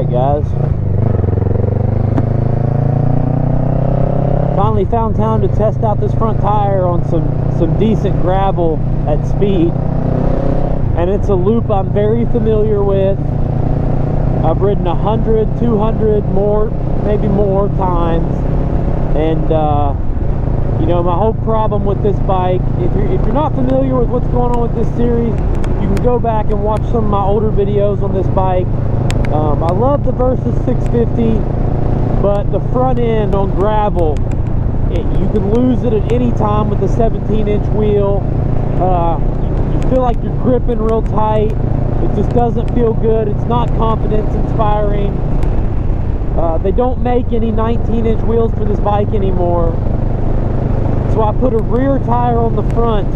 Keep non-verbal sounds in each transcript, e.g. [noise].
Alright guys. Finally found time to test out this front tire on some, some decent gravel at speed. And it's a loop I'm very familiar with. I've ridden 100, 200 more, maybe more times. And uh, you know, my whole problem with this bike, if you're, if you're not familiar with what's going on with this series, you can go back and watch some of my older videos on this bike. Um, I love the Versys 650, but the front end on gravel, it, you can lose it at any time with the 17 inch wheel. Uh, you, feel like you're gripping real tight. It just doesn't feel good. It's not confidence inspiring. Uh, they don't make any 19 inch wheels for this bike anymore. So I put a rear tire on the front,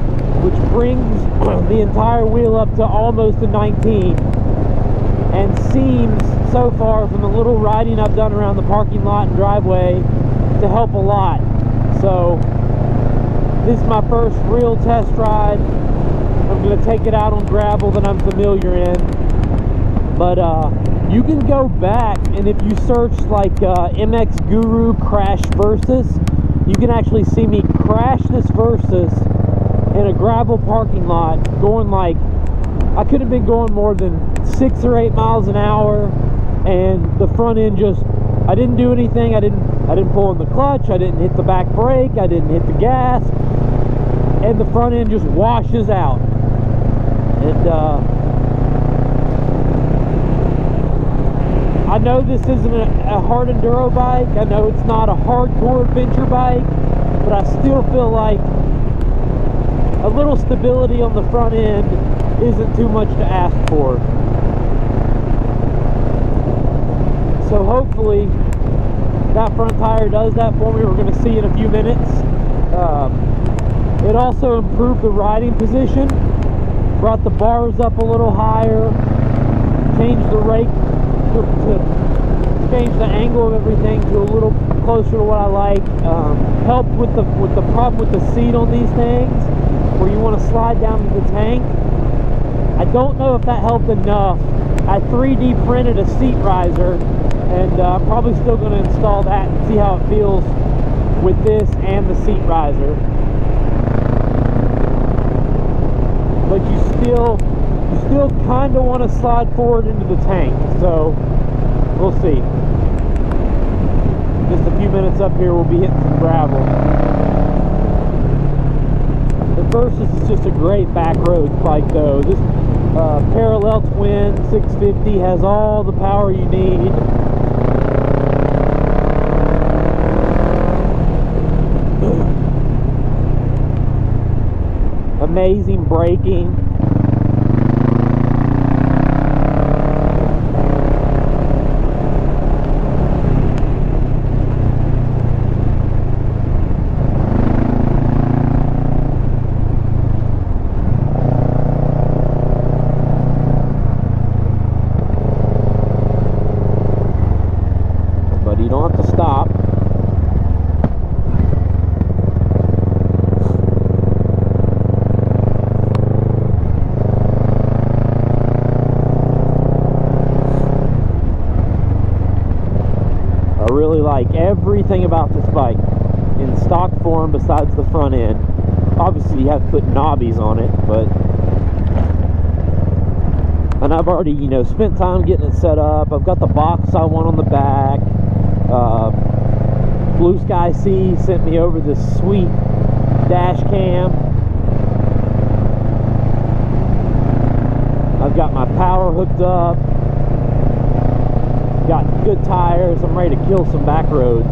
which brings [clears throat] the entire wheel up to almost a 19. And seems so far from the little riding I've done around the parking lot and driveway to help a lot. So this is my first real test ride. I'm going to take it out on gravel that I'm familiar in. But uh, you can go back and if you search like uh, MX Guru Crash Versys, you can actually see me crash this Versys in a gravel parking lot going like I could have been going more than six or eight miles an hour and the front end just I didn't do anything. I didn't I didn't pull in the clutch. I didn't hit the back brake. I didn't hit the gas. And the front end just washes out. And uh, I know this isn't a, a, hard enduro bike. I know it's not a hardcore adventure bike, but I still feel like a little stability on the front end isn't too much to ask for. Hopefully that front tire does that for me. We're going to see in a few minutes. Um, it also improved the riding position, brought the bars up a little higher, changed the rake to, to change the angle of everything to a little closer to what I like. Um, helped with the with the problem with the seat on these things, where you want to slide down to the tank. I don't know if that helped enough. I 3D printed a seat riser, and uh, I'm probably still going to install that and see how it feels with this and the seat riser. But you still you still kind of want to slide forward into the tank. So we'll see. Just a few minutes up here, we'll be hitting some gravel. The Versys is just a great back road bike though. This uh, parallel twin 650 has all the power you need. Amazing braking. Everything about this bike in stock form besides the front end. Obviously you have to put knobbies on it, but and I've already, you know, spent time getting it set up. I've got the box I want on the back. Uh, BlueSkySea sent me over this sweet dash cam. I've got my power hooked up got good tires. I'm ready to kill some back roads.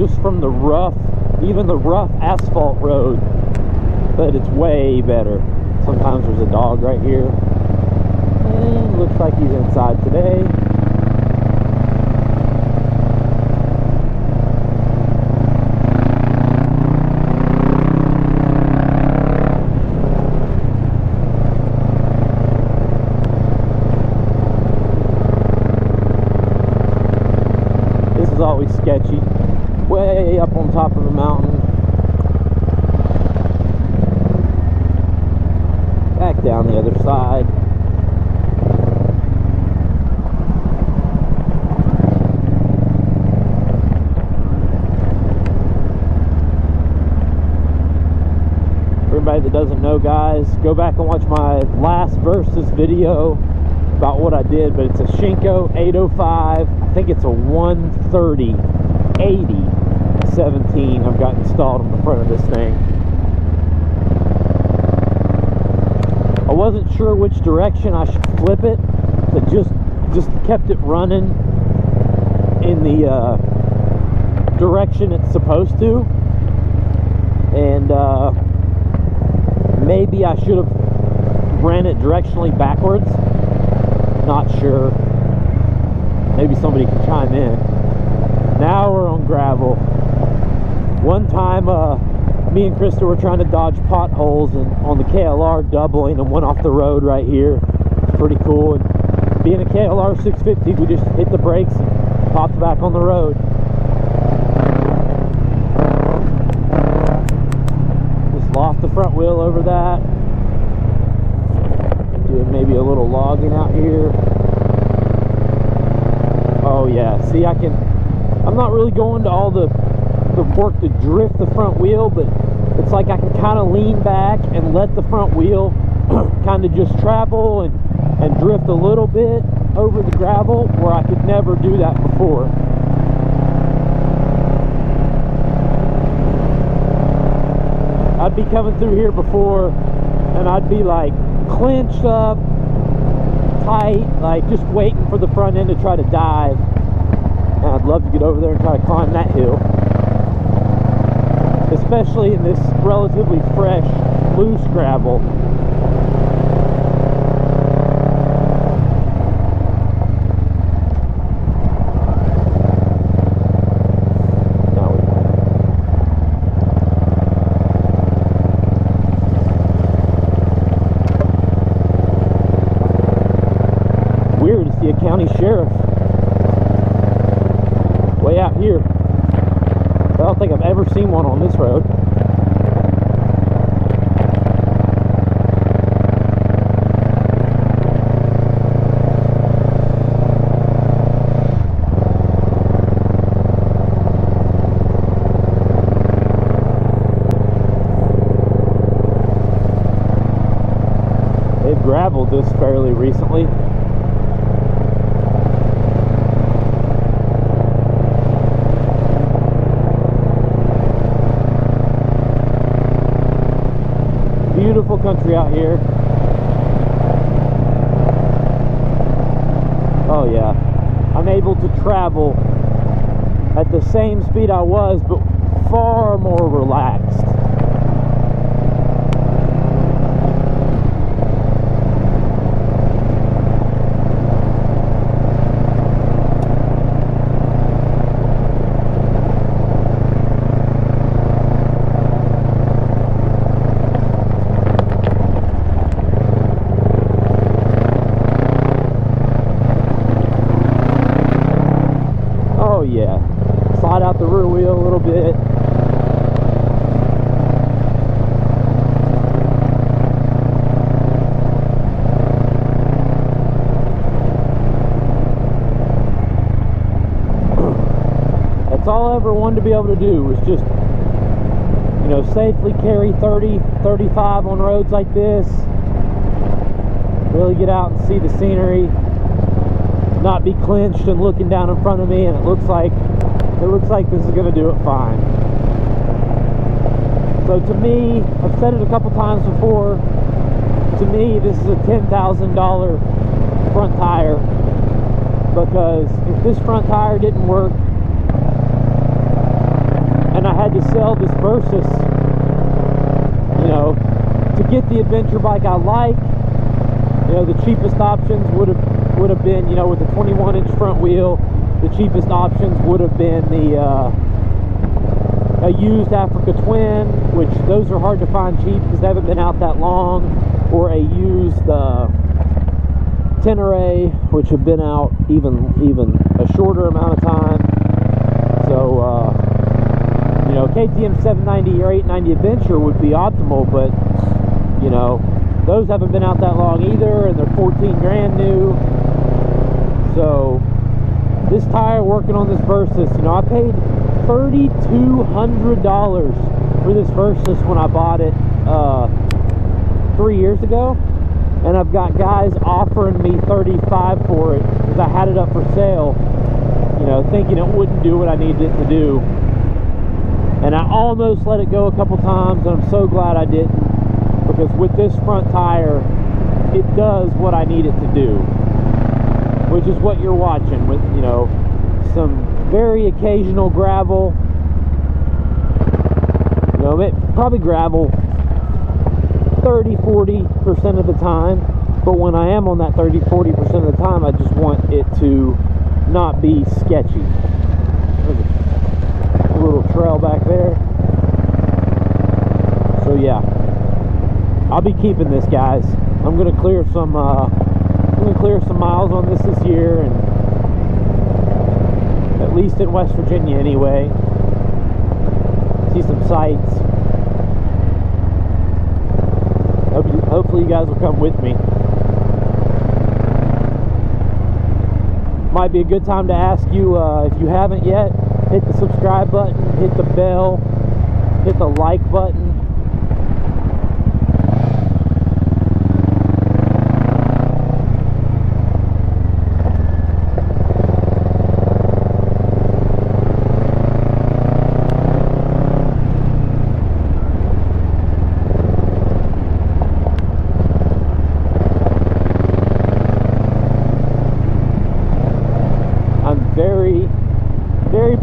Just from the rough, even the rough asphalt road, But it's way better. Sometimes there's a dog right here. And looks like he's inside today. This is always sketchy. Way up on top of the mountain. Back down the other side. Everybody that doesn't know, guys, go back and watch my last Versys video about what I did, but it's a Shinko 805. I think it's a 130 80 17 I've got installed on the front of this thing. I wasn't sure which direction I should flip it, but just just kept it running in the uh, direction it's supposed to, and uh, maybe I should have ran it directionally backwards. Not sure. Maybe somebody can chime in. Now we're on gravel. One time, uh, me and Krista were trying to dodge potholes and on the KLR doubling and went off the road right here. It's pretty cool. And being a KLR 650, we just hit the brakes and popped back on the road. Just loft the front wheel over that. Doing maybe a little logging out here. Oh yeah, see I can, I'm not really going to all the, work to drift the front wheel, but it's like I can kind of lean back and let the front wheel [clears throat] kind of just travel and, and drift a little bit over the gravel where I could never do that before. I'd be coming through here before and I'd be like clenched up, tight, like just waiting for the front end to try to dive. And I'd love to get over there and try to climb that hill. Especially in this relatively fresh, loose gravel. Now we- Weird to see a county sheriff way out here. I don't think I've ever seen one on this road. This fairly recently. Beautiful country out here. Oh yeah. I'm able to travel at the same speed I was, but far more relaxed. Oh yeah. Slide out the rear wheel a little bit. That's wanted to be able to do was just, you know, safely carry 30, 35 on roads like this. Really get out and see the scenery. Not be clenched and looking down in front of me and it looks like it looks like this is going to do it fine. So to me I've said it a couple times before to me this is a $10,000 front tire. Because if this front tire didn't work and I had to sell this Versys, you know, to get the adventure bike I like. You know, the cheapest options would have would have been, you know, with the 21 inch front wheel, the cheapest options would have been the uh, a used Africa Twin, which those are hard to find cheap because they haven't been out that long, or a used uh, Tenere, which have been out even even a shorter amount of time. So, uh, KTM 790 or 890 Adventure would be optimal, but you know, those haven't been out that long either, and they're 14 grand new. So, this tire working on this Versys, you know, I paid $3,200 for this Versys when I bought it uh, three years ago. And I've got guys offering me 35 for it because I had it up for sale, you know, thinking it wouldn't do what I needed it to do. And I almost let it go a couple times, and I'm so glad I didn't because with this front tire, it does what I need it to do, which is what you're watching with, you know, some very occasional gravel. You know, it, probably gravel 30 40% of the time. But when I am on that 30 40% of the time, I just want it to not be sketchy. Little trail back there. So, yeah. I'll be keeping this, guys. I'm gonna clear some. Uh, I'm gonna clear some miles on this this year, and at least in West Virginia anyway. See some sights. Hopefully you guys will come with me. Might be a good time to ask you, uh, if you haven't yet, hit the subscribe button, hit the bell, hit the like button.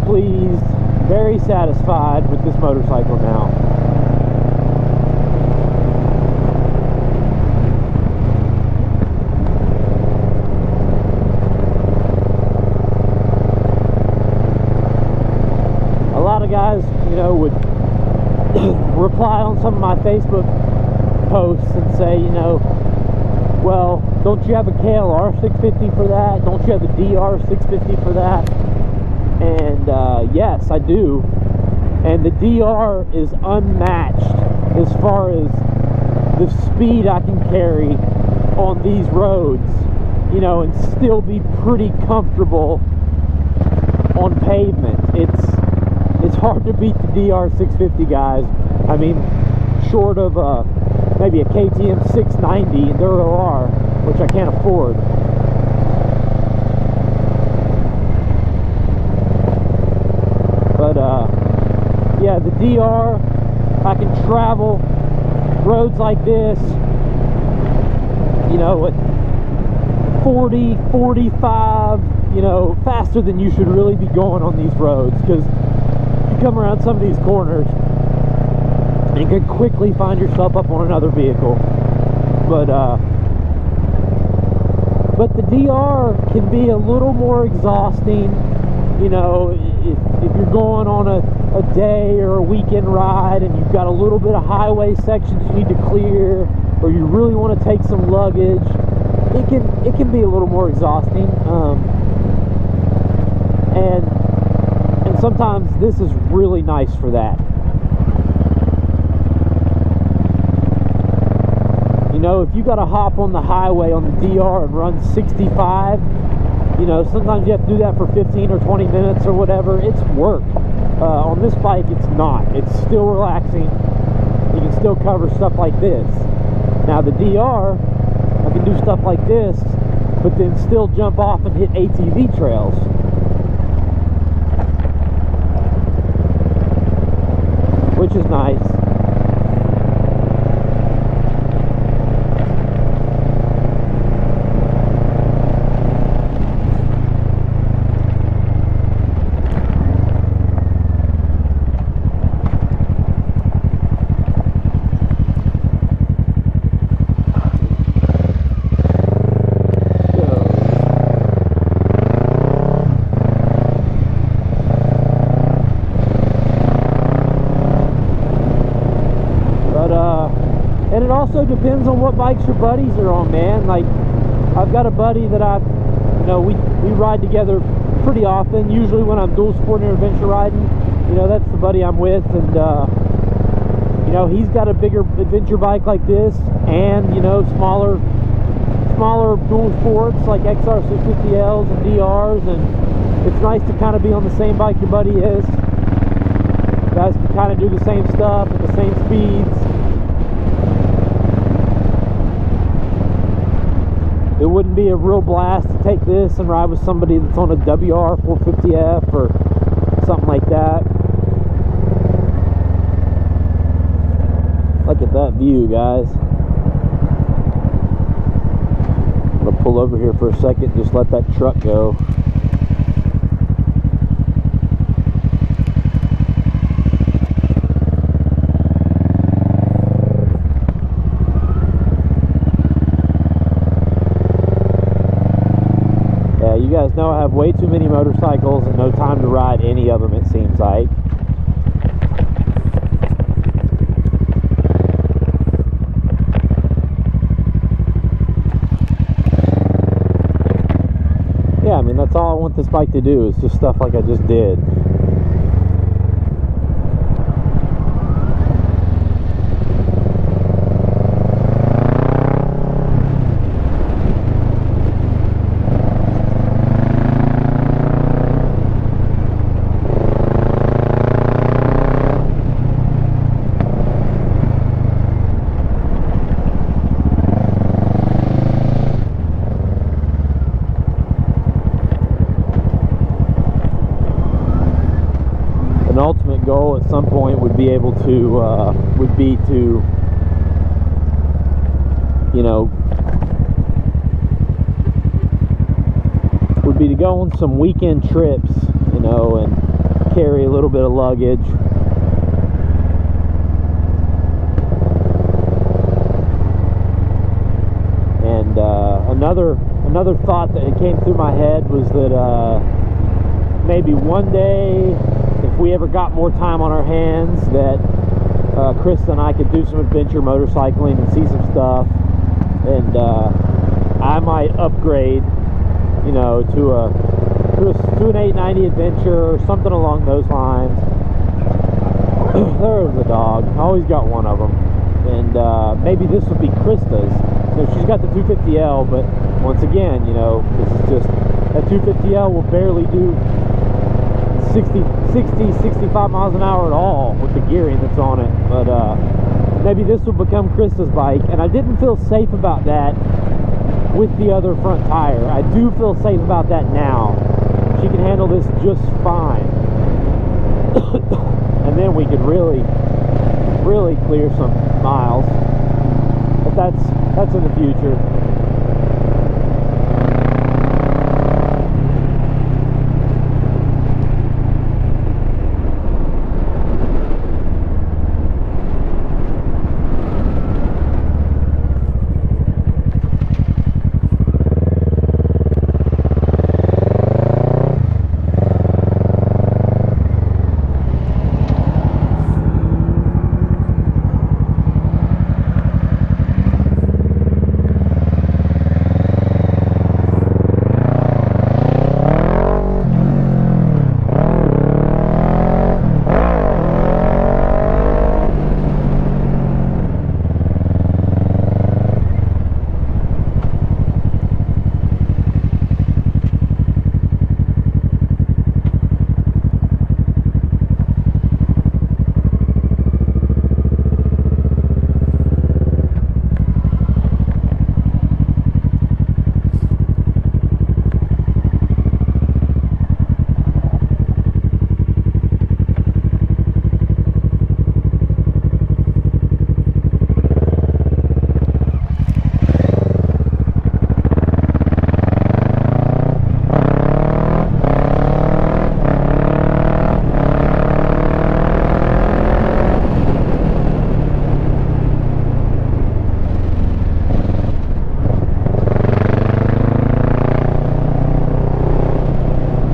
Pleased, very satisfied with this motorcycle now. A lot of guys, you know, would [coughs] reply on some of my Facebook posts and say, you know, well, don't you have a KLR 650 for that? Don't you have a DR 650 for that? And uh, yes I do. And the DR is unmatched as far as the speed I can carry on these roads you know and still be pretty comfortable on pavement. It's it's hard to beat the DR 650 guys. I mean short of uh, maybe a KTM 690 Enduro R which I can't afford But uh, yeah, the DR, I can travel roads like this, you know, at 40, 45, you know, faster than you should really be going on these roads because you come around some of these corners and you can quickly find yourself up on another vehicle. But uh, but the DR can be a little more exhausting, you know, if, if you're going on a, a day or a weekend ride and you've got a little bit of highway sections you need to clear or you really want to take some luggage it can it can be a little more exhausting um, and and sometimes this is really nice for that. You know if you got to hop on the highway on the DR and run 65 you know sometimes you have to do that for 15 or 20 minutes or whatever. It's work. Uh, on this bike it's not. It's still relaxing. You can still cover stuff like this. Now the DR I can do stuff like this but then still jump off and hit ATV trails. Which is nice depends on what bikes your buddies are on, man. Like, I've got a buddy that I, you know, we we ride together pretty often. Usually when I'm dual sport and adventure riding, you know, that's the buddy I'm with, and uh, you know, he's got a bigger adventure bike like this, and you know, smaller smaller dual sports like XR650Ls and DRs, and it's nice to kind of be on the same bike your buddy is. You guys can kind of do the same stuff at the same speeds. It wouldn't be a real blast to take this and ride with somebody that's on a WR 450F or something like that. Look at that view, guys. I'm gonna pull over here for a second, just let that truck go. I have way too many motorcycles and no time to ride any of them, it seems like. Yeah, I mean, that's all I want this bike to do is just stuff like I just did. an ultimate goal at some point would be able to uh, would be to you know would be to go on some weekend trips you know and carry a little bit of luggage. And uh, another another thought that came through my head was that uh, maybe one day we ever got more time on our hands that uh, and I could do some adventure motorcycling and see some stuff. And uh, I might upgrade you know to a to, an 890 adventure or something along those lines. [clears throat] There's a dog. I always got one of them and uh, maybe this would be Krista's. You know, she's got the 250L but once again you know this is just that 250L will barely do 60, 60, 65 miles an hour at all with the gearing that's on it. But uh, maybe this will become Krista's bike. And I didn't feel safe about that with the other front tire. I do feel safe about that now. She can handle this just fine. [coughs] and then we could really, really clear some miles. But that's that's in the future.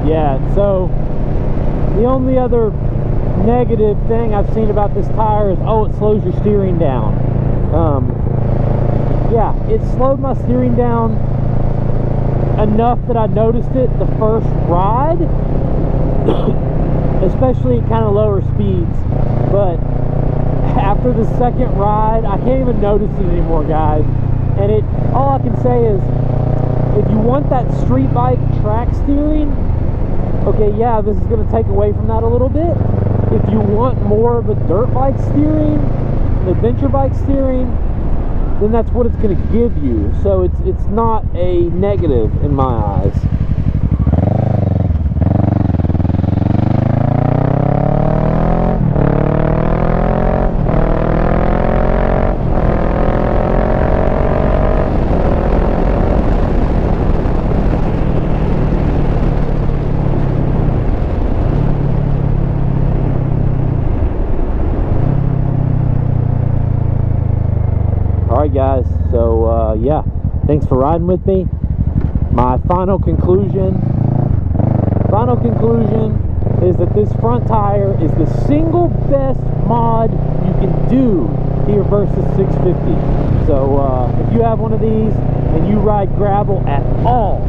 Yeah, so the only other negative thing I've seen about this tire is, oh, it slows your steering down. Um, yeah, it slowed my steering down enough that I noticed it the first ride, [coughs] especially at kind of lower speeds. But after the second ride, I can't even notice it anymore, guys. And it, all I can say is, if you want that street bike track steering, okay, yeah, this is going to take away from that a little bit. If you want more of a dirt bike steering, adventure bike steering, then that's what it's going to give you. So it's it's not a negative in my eyes. All right, guys. So uh, yeah, riding with me. My final conclusion. Final conclusion is that this front tire is the single best mod you can do here Versys 650. So uh, if you have one of these and you ride gravel at all,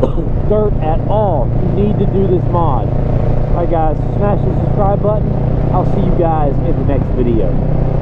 [coughs] dirt at all, you need to do this mod. All right, guys. Smash the subscribe button. I'll see you guys in the next video.